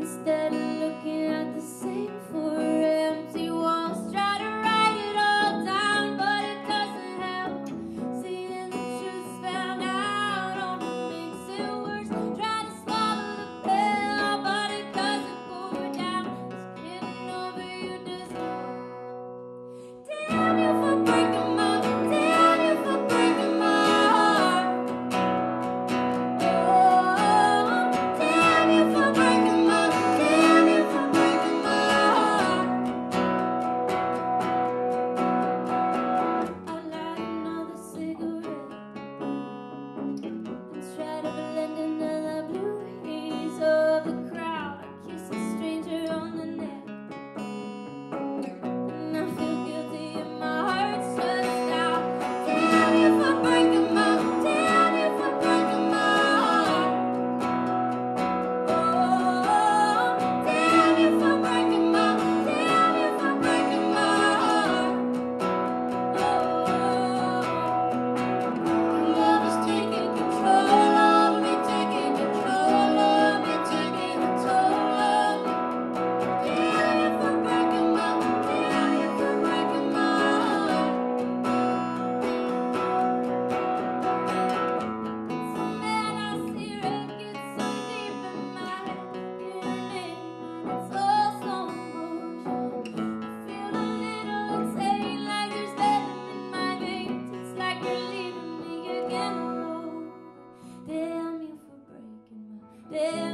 instead of looking at the same food. You